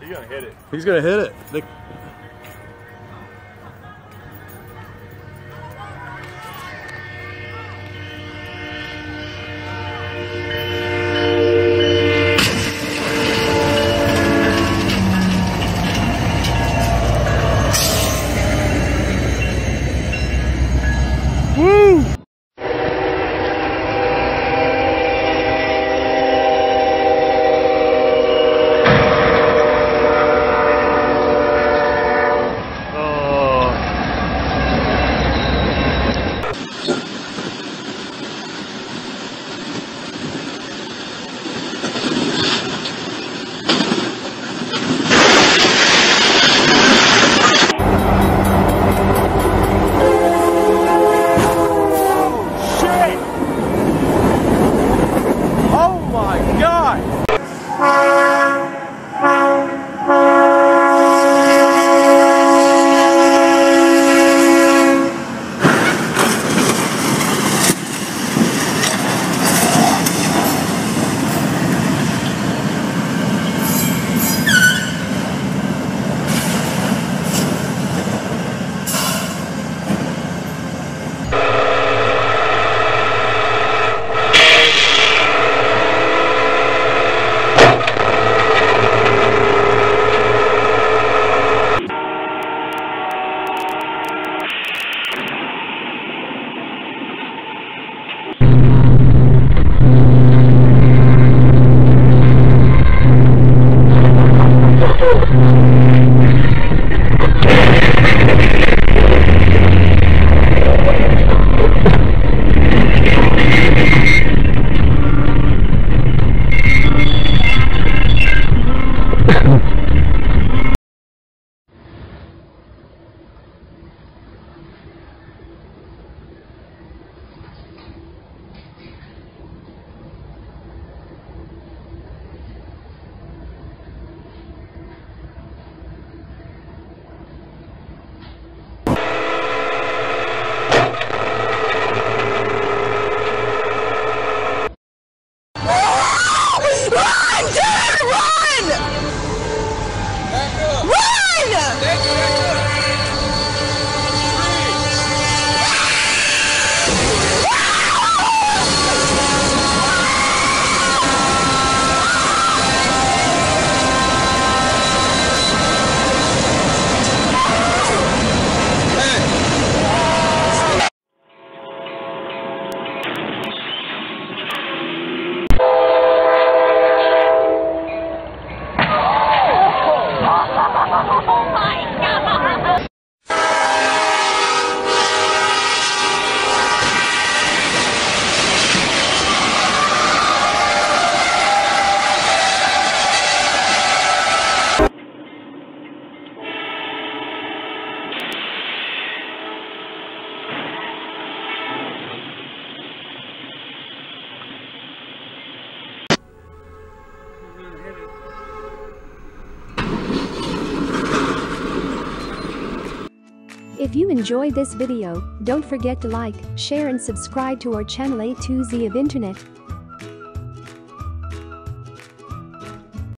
He's gonna hit it. He's gonna hit it. They- Run! If you enjoyed this video, don't forget to like, share and subscribe to our channel A to Z of Internet.